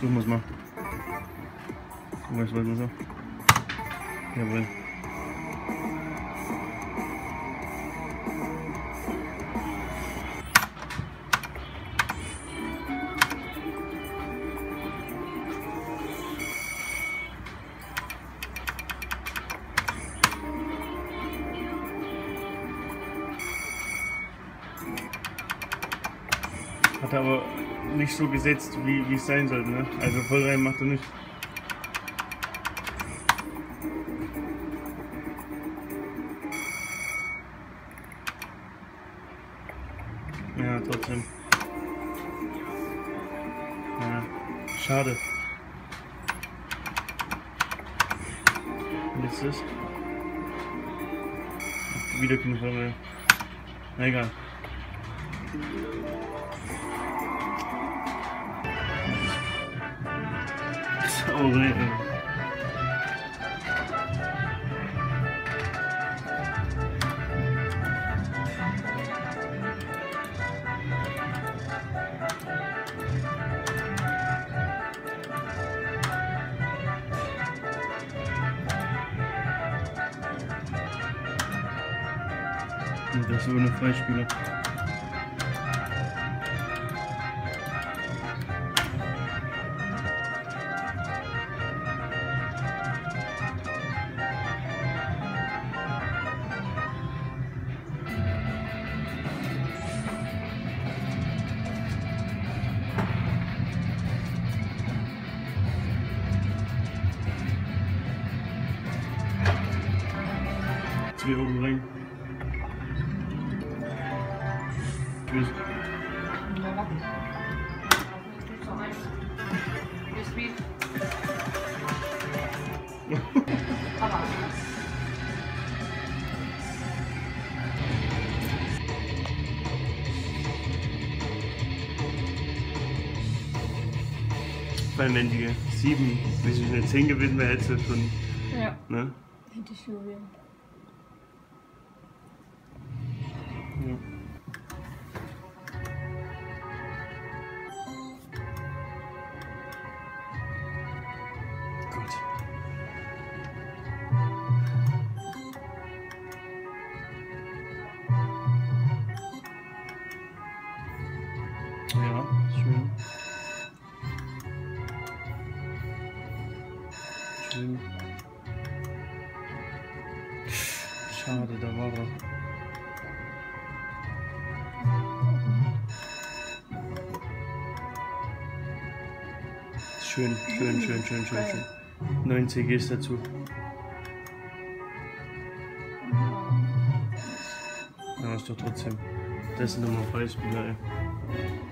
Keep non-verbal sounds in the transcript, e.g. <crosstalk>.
Suchen wir es mal. Was war so? Jawohl. Hat aber nicht so gesetzt, wie, es sein sollte. Ne? Also voll rein macht er nicht. Ja, trotzdem. Ja, schade. Und jetzt ist wieder keine mehr. Na egal. Sauräte. Und das ohne Freispieler. Zwei Augen rein. Tschüss. <laughs> Weil wenn die sieben, bis ich eine 10 gewinnen wäre, hätte sie schon, Ja, ne? hätte ich Julian. Gut. Ja, schön. Schön. Schade, da war er. Schön, schön, schön, schön, schön, schön. 9 CGs dazu. Ja, ist doch trotzdem. Das ist nochmal Freispieler, ey.